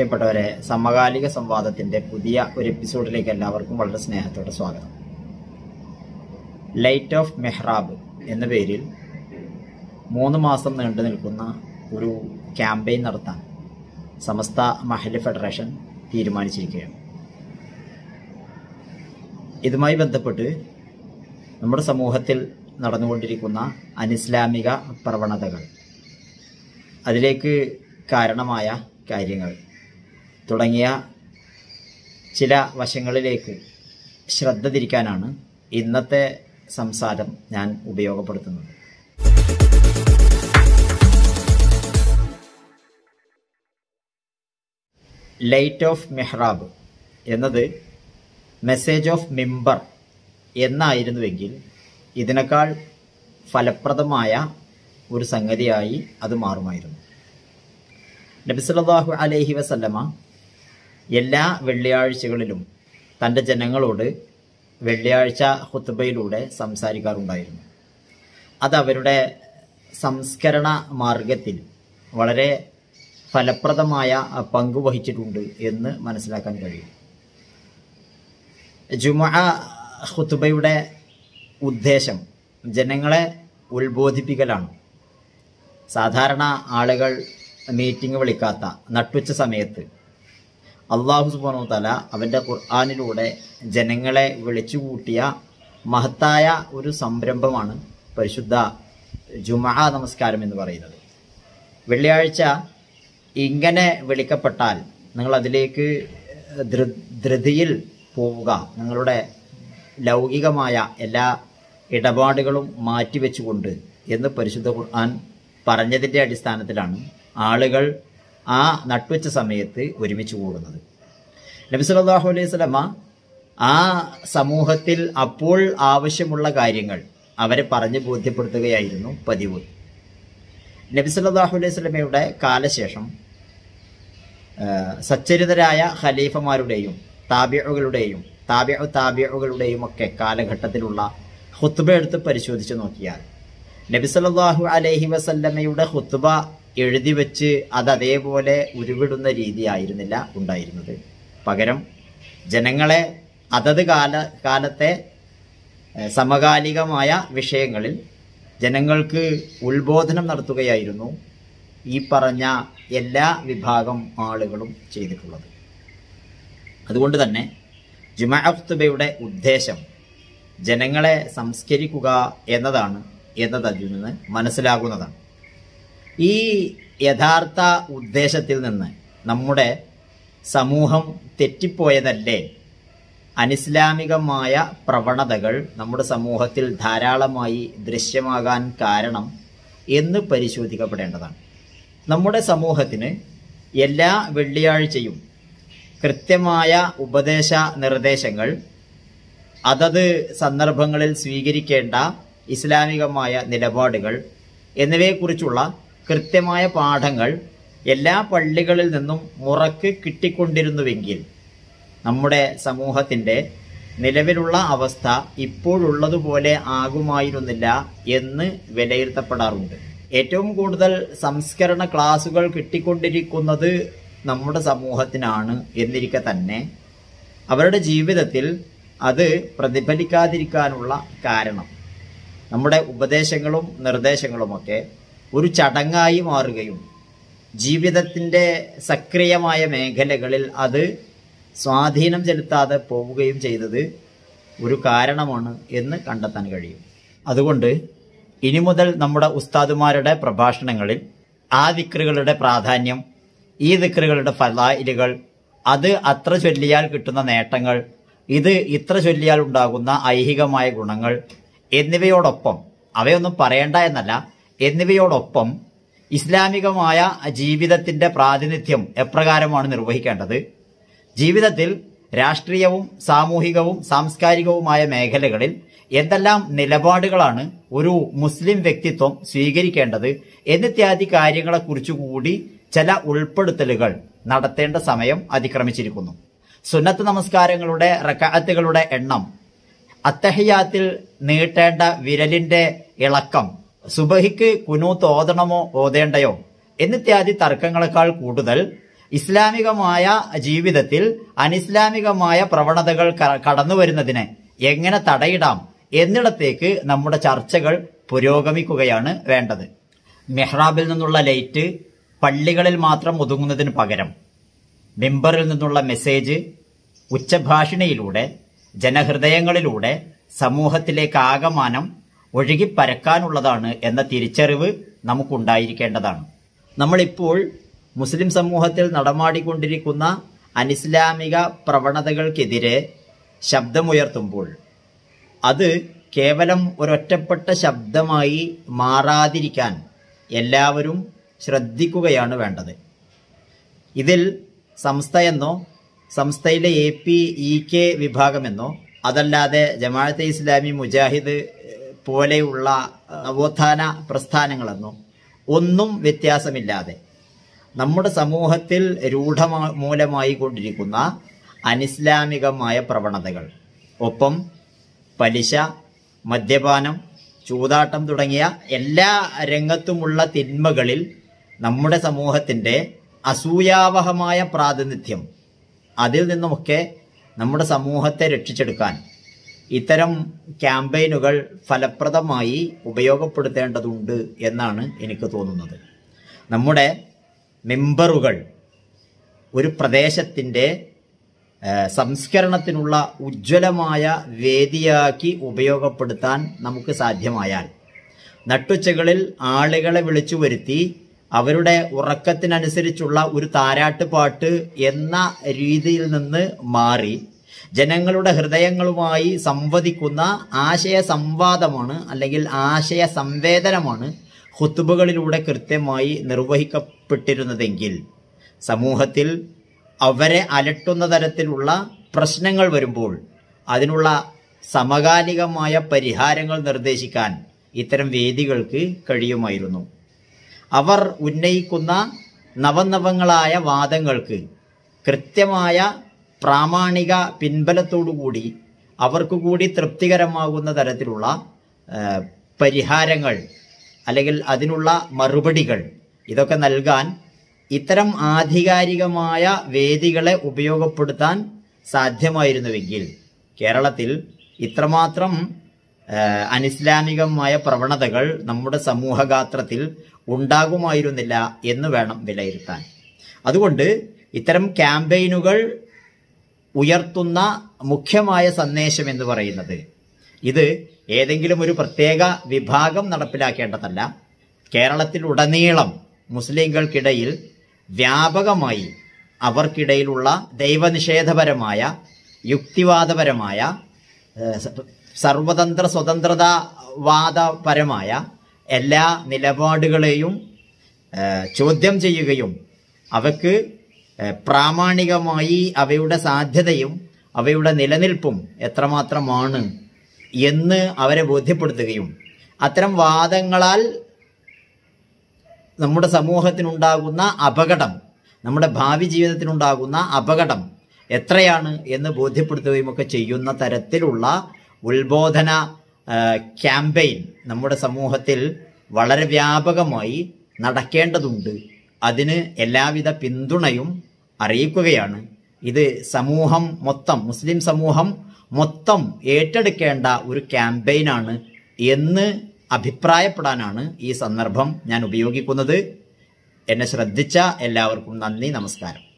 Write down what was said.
പ്രിയപ്പെട്ടവരെ സമകാലിക സംവാദത്തിന്റെ പുതിയ ഒരു എപ്പിസോഡിലേക്ക് എല്ലാവർക്കും വളരെ സ്നേഹത്തോടെ സ്വാഗതം. ലൈറ്റ് ഓഫ് മെഹ്റാബ് എന്ന പേരിൽ മൂന്ന് മാസം നീണ്ടു നിൽക്കുന്ന ഒരു ക്യാമ്പയിൻ നടത്താൻ സമസ്ത മഹൽ ഫെഡറേഷൻ തീരുമാനിച്ചിരിക്കുകയാണ്. ഇതുമായി ബന്ധപ്പെട്ട് നമ്മുടെ സമൂഹത്തിൽ നടന്നുകൊണ്ടിരിക്കുന്ന അനിസ്ലാമിക പ്രവണതകൾ അതിലേക്ക് കാരണമായ കാര്യങ്ങൾ തുടങ്ങിയ ചില വശങ്ങളിലേക്ക് ശ്രദ്ധ തിരിക്കാനാണ് ഇന്നത്തെ സംസാരം ഞാൻ ഉപയോഗപ്പെടുത്തുന്നത്. ലൈറ്റ് ഓഫ് മെഹ്റാബ് എന്നത് മെസ്സേജ് ഓഫ് മിമ്പർ എന്നായിരുന്നുവെങ്കിൽ ഇതിനേക്കാൾ ഫലപ്രദമായ ഒരു സംഗതിയായി അത് മാറുമായിരുന്നു. നബിസ്ലാഹു അലഹി വസല്ലമ എല്ലാ വെള്ളിയാഴ്ചകളിലും തന്റെ ജനങ്ങളോട് വെള്ളിയാഴ്ച ഹുത്തുബയിലൂടെ സംസാരിക്കാറുണ്ടായിരുന്നു. അത് അവരുടെ സംസ്കരണ മാർഗത്തിൽ വളരെ ഫലപ്രദമായ പങ്ക് വഹിച്ചിട്ടുണ്ട് എന്ന് മനസ്സിലാക്കാൻ കഴിയും. ജുമ ഹുത്തുബയുടെ ഉദ്ദേശം ജനങ്ങളെ ഉത്ബോധിപ്പിക്കലാണ്. സാധാരണ ആളുകൾ മീറ്റിംഗ് വിളിക്കാത്ത നട്ടുച്ച സമയത്ത് അള്ളാഹു സുബാനു തല അവന്റെ ഖുർആാനിലൂടെ ജനങ്ങളെ വിളിച്ചുകൂട്ടിയ മഹത്തായ ഒരു സംരംഭമാണ് പരിശുദ്ധ ജുമാ നമസ്കാരം എന്ന് പറയുന്നത്. വെള്ളിയാഴ്ച ഇങ്ങനെ വിളിക്കപ്പെട്ടാൽ നിങ്ങൾ അതിലേക്ക് ധൃതിയിൽ പോവുക. നിങ്ങളുടെ ലൗകികമായ എല്ലാ ഇടപാടുകളും മാറ്റിവെച്ചുകൊണ്ട് എന്ന് പരിശുദ്ധ ഖുർആൻ പറഞ്ഞതിന്റെ അടിസ്ഥാനത്തിലാണ് ആളുകൾ ആ നട്ടുവച്ച സമയത്ത് ഒരുമിച്ച് കൂടുന്നത്. നബി സല്ലല്ലാഹു അലൈഹി സ്വലമ ആ സമൂഹത്തിൽ അപ്പോൾ ആവശ്യമുള്ള കാര്യങ്ങൾ അവരെ പറഞ്ഞ് ബോധ്യപ്പെടുത്തുകയായിരുന്നു പതിവ്. നബി സല്ലല്ലാഹു അലൈഹി സ്വലമയുടെ കാലശേഷം സച്ചരിതരായ ഖലീഫമാരുടെയും താബികളുടെയും താബിഉ താബികളുടെയും ഒക്കെ കാലഘട്ടത്തിലുള്ള ഹുത്തുബ എടുത്ത് പരിശോധിച്ച് നോക്കിയാൽ നബി സല്ലല്ലാഹു അലൈഹി വസല്ലമയുടെ ഹുത്തുബ എഴുതി വെച്ച് അത് അതേപോലെ ഉരുവിടുന്ന രീതി ആയിരുന്നില്ല ഉണ്ടായിരുന്നത്. പകരം ജനങ്ങളെ അതത് കാല കാലത്തെ സമകാലികമായ വിഷയങ്ങളിൽ ജനങ്ങൾക്ക് ഉത്ബോധനം നടത്തുകയായിരുന്നു ഈ പറഞ്ഞ എല്ലാ വിഭാഗം ആളുകളും ചെയ്തിട്ടുള്ളത്. അതുകൊണ്ട് തന്നെ ജുമാ ഖുത്തുബയുടെ ഉദ്ദേശം ജനങ്ങളെ സംസ്കരിക്കുക എന്നതാണ് എന്നത് അതിൽ നിന്ന് മനസ്സിലാകുന്നതാണ്. ഈ യഥാർത്ഥ ഉദ്ദേശത്തിൽ നിന്ന് നമ്മുടെ സമൂഹം തെറ്റിപ്പോയതല്ലേ? അനിസ്ലാമികമായ പ്രവണതകൾ നമ്മുടെ സമൂഹത്തിൽ ധാരാളമായി ദൃശ്യമാകാൻ കാരണം എന്ന് പരിശോധിക്കപ്പെടേണ്ടതാണ്. നമ്മുടെ സമൂഹത്തിന് എല്ലാ വെള്ളിയാഴ്ചയും കൃത്യമായ ഉപദേശ നിർദ്ദേശങ്ങൾ അതത് സന്ദർഭങ്ങളിൽ സ്വീകരിക്കേണ്ട ഇസ്ലാമികമായ നിലപാടുകൾ എന്നിവയെക്കുറിച്ചുള്ള കൃത്യമായ പാഠങ്ങൾ എല്ലാ പള്ളികളിൽ നിന്നും മുറക്ക് കിട്ടിക്കൊണ്ടിരുന്നുവെങ്കിൽ നമ്മുടെ സമൂഹത്തിന്റെ നിലവിലുള്ള അവസ്ഥ ഇപ്പോഴുള്ളതുപോലെ ആകുമായിരുന്നില്ല എന്ന് വിലയിരുത്തപ്പെടാറുണ്ട്. ഏറ്റവും കൂടുതൽ സംസ്കരണ ക്ലാസുകൾ കിട്ടിക്കൊണ്ടിരിക്കുന്നത് നമ്മുടെ സമൂഹത്തിനാണ് എന്നിരിക്കെ തന്നെ അവരുടെ ജീവിതത്തിൽ അത് പ്രതിഫലിക്കാതിരിക്കാനുള്ള കാരണം. നമ്മുടെ ഉപദേശങ്ങളും നിർദ്ദേശങ്ങളുമൊക്കെ ഒരു ചടങ്ങായി മാറുകയും ജീവിതത്തിന്റെ സക്രിയമായ മേഖലകളിൽ അത് സ്വാധീനം ചെലുത്താതെ പോവുകയും ചെയ്തത് ഒരു കാരണമാണ് എന്ന് കണ്ടെത്താൻ കഴിയും. അതുകൊണ്ട് ഇനി മുതൽ നമ്മുടെ ഉസ്താദുമാരുടെ പ്രഭാഷണങ്ങളിൽ ആ ദിക്റുകളുടെ പ്രാധാന്യം ഈ ദിക്റുകളുടെ ഫലായിലുകൾ അത് അത്ര ചൊല്ലിയാൽ കിട്ടുന്ന നേട്ടങ്ങൾ ഇത് ഇത്ര ചൊല്ലിയാൽ ഉണ്ടാകുന്ന ഐഹികമായ ഗുണങ്ങൾ എന്നിവയോടൊപ്പം അവയൊന്നും പറയേണ്ട എന്നല്ല എന്നിവയോടൊപ്പം ഇസ്ലാമികമായ ജീവിതത്തിന്റെ പ്രാതിനിധ്യം എപ്രകാരമാണ് നിർവഹിക്കേണ്ടത്? ജീവിതത്തിൽ രാഷ്ട്രീയവും സാമൂഹികവും സാംസ്കാരികവുമായ മേഖലകളിൽ എന്തെല്ലാം നിലപാടുകളാണ് ഒരു മുസ്ലിം വ്യക്തിത്വം സ്വീകരിക്കേണ്ടത് എന്നിത്യാദി കാര്യങ്ങളെക്കുറിച്ചുകൂടി ചില ഉൾപ്പെടുത്തലുകൾ നടത്തേണ്ട സമയം അതിക്രമിച്ചിരിക്കുന്നു. സുന്നത്ത് നമസ്കാരങ്ങളുടെ റക്കാത്തുകളുടെ എണ്ണം അത്തഹിയാത്തിൽ നീട്ടേണ്ട വിരലിന്റെ ഇളക്കം സുബഹിക്ക് കുനൂത്ത് ഓതണമോ ഓതേണ്ടയോ? എന്നിത്യാദി തർക്കങ്ങളെക്കാൾ കൂടുതൽ ഇസ്ലാമികമായ ജീവിതത്തിൽ അനിസ്ലാമികമായ പ്രവണതകൾ കടന്നു വരുന്നതിനെ എങ്ങനെ തടയിടാം എന്നിടത്തേക്ക് നമ്മുടെ ചർച്ചകൾ പുരോഗമിക്കുകയാണ് വേണ്ടത്. മെഹ്റാബിൽ നിന്നുള്ള ലൈറ്റ് പള്ളികളിൽ മാത്രം ഒതുങ്ങുന്നതിന് പകരം മെമ്പറിൽ നിന്നുള്ള മെസ്സേജ് ഉച്ചഭാഷിണിയിലൂടെ ജനഹൃദയങ്ങളിലൂടെ സമൂഹത്തിലേക്ക് ആകമാനം ഒഴുകിപ്പരക്കാനുള്ളതാണ് എന്ന തിരിച്ചറിവ് നമുക്കുണ്ടായിരിക്കേണ്ടതാണ്. നമ്മളിപ്പോൾ മുസ്ലിം സമൂഹത്തിൽ നടമാടിക്കൊണ്ടിരിക്കുന്ന അനിസ്ലാമിക പ്രവണതകൾക്കെതിരെ ശബ്ദമുയർത്തുമ്പോൾ അത് കേവലം ഒരൊറ്റപ്പെട്ട ശബ്ദമായി മാറാതിരിക്കാൻ എല്ലാവരും ശ്രദ്ധിക്കുകയാണ് വേണ്ടത്. ഇതിൽ സംസ്ഥയെന്നോ സംസ്ഥയിലെ എ പി ഇ കെ വിഭാഗമെന്നോ അതല്ലാതെ ജമാഅത്തെ ഇസ്ലാമി മുജാഹിദ് പോലെയുള്ള നവോത്ഥാന പ്രസ്ഥാനങ്ങളെന്നും ഒന്നും വ്യത്യാസമില്ലാതെ നമ്മുടെ സമൂഹത്തിൽ രൂഢമൂലമായി കൊണ്ടിരിക്കുന്ന അനിസ്ലാമികമായ പ്രവണതകൾ ഒപ്പം പലിശ മദ്യപാനം ചൂതാട്ടം തുടങ്ങിയ എല്ലാ രംഗത്തുമുള്ള തിന്മകളിൽ നമ്മുടെ സമൂഹത്തിന്റെ അസൂയാവഹമായ പ്രാതിനിധ്യം അതിൽ നിന്നുമൊക്കെ നമ്മുടെ സമൂഹത്തെ രക്ഷിച്ചെടുക്കാൻ ഇത്തരം ക്യാമ്പയിനുകൾ ഫലപ്രദമായി ഉപയോഗപ്പെടുത്തേണ്ടതുണ്ട് എന്നാണ് എനിക്ക് തോന്നുന്നത്. നമ്മുടെ മെമ്പറുകൾ ഒരു പ്രദേശത്തിന്റെ സംസ്കരണത്തിനുള്ള ഉജ്ജ്വലമായ വേദിയാക്കി ഉപയോഗപ്പെടുത്താൻ നമുക്ക് സാധ്യമായാൽ നട്ടുച്ചകളിൽ ആളുകളെ വിളിച്ചു വരുത്തി അവരുടെ ഉറക്കത്തിനനുസരിച്ചുള്ള ഒരു താരാട്ട് പാട്ട് എന്ന രീതിയിൽ നിന്ന് മാറി ജനങ്ങളുടെ ഹൃദയങ്ങളുമായി സംവദിക്കുന്ന ആശയ സംവാദമാണ് അല്ലെങ്കിൽ ആശയ സംവേദനമാണ് ഹുത്തുബുകളിലൂടെ കൃത്യമായി നിർവഹിക്കപ്പെട്ടിരുന്നതെങ്കിൽ സമൂഹത്തിൽ അവരെ അലട്ടുന്ന തരത്തിലുള്ള പ്രശ്നങ്ങൾ വരുമ്പോൾ അതിനുള്ള സമകാലികമായ പരിഹാരങ്ങൾ നിർദ്ദേശിക്കാൻ ഇത്തരം വേദികൾക്ക് കഴിയുമായിരുന്നു. അവർ ഉന്നയിക്കുന്ന നവനവങ്ങളായ വാദങ്ങൾക്ക് കൃത്യമായ പ്രാമാണിക പിൻബലത്തോടുകൂടി അവർക്ക് കൂടി തൃപ്തികരമാകുന്ന തരത്തിലുള്ള പരിഹാരങ്ങൾ അല്ലെങ്കിൽ അതിനുള്ള മറുപടികൾ ഇതൊക്കെ നൽകാൻ ഇത്തരം ആധികാരികമായ വേദികളെ ഉപയോഗപ്പെടുത്താൻ സാധ്യമായിരുന്നുവെങ്കിൽ കേരളത്തിൽ ഇത്രമാത്രം അനിസ്ലാമികമായ പ്രവണതകൾ നമ്മുടെ സമൂഹഗാത്രത്തിൽ ഉണ്ടാകുമായിരുന്നില്ല എന്ന് വേണം വിലയിരുത്താൻ. അതുകൊണ്ട് ഇത്തരം ക്യാമ്പയിനുകൾ ഉയർത്തുന്ന മുഖ്യമായ സന്ദേശം എന്ന് പറയുന്നത്. ഇത് ഏതെങ്കിലും ഒരു പ്രത്യേക വിഭാഗം നടപ്പിലാക്കേണ്ടതല്ല. കേരളത്തിലുടനീളം മുസ്ലിങ്ങൾക്കിടയിൽ വ്യാപകമായി അവർക്കിടയിലുള്ള ദൈവനിഷേധപരമായ യുക്തിവാദപരമായ സർവതന്ത്ര സ്വതന്ത്രതാവാദപരമായ എല്ലാ നിലപാടുകളെയും ചോദ്യം ചെയ്യുകയും അവക്ക് പ്രാമാണികമായി അവയുടെ സാധ്യതയും അവയുടെ നിലനിൽപ്പും എത്രമാത്രമാണ് എന്ന് അവരെ ബോധ്യപ്പെടുത്തുകയും അത്തരം വാദങ്ങളാൽ നമ്മുടെ സമൂഹത്തിനുണ്ടാകുന്ന അപകടം നമ്മുടെ ഭാവി ജീവിതത്തിനുണ്ടാകുന്ന അപകടം എത്രയാണ് എന്ന് ബോധ്യപ്പെടുത്തുകയും ഒക്കെ ചെയ്യുന്ന തരത്തിലുള്ള ഉത്ബോധന ക്യാമ്പയിൻ നമ്മുടെ സമൂഹത്തിൽ വളരെ വ്യാപകമായി നടക്കേണ്ടതുണ്ട്. അതിന് എല്ലാവിധ പിന്തുണയും അറിയിക്കുകയാണ്. ഇത് സമൂഹം മൊത്തം മുസ്ലിം സമൂഹം മൊത്തം ഏറ്റെടുക്കേണ്ട ഒരു ക്യാമ്പയിനാണ് എന്ന് അഭിപ്രായപ്പെടാനാണ് ഈ സന്ദർഭം ഞാൻ ഉപയോഗിക്കുന്നത്. എന്നെ ശ്രദ്ധിച്ച എല്ലാവർക്കും നന്ദി നമസ്കാരം.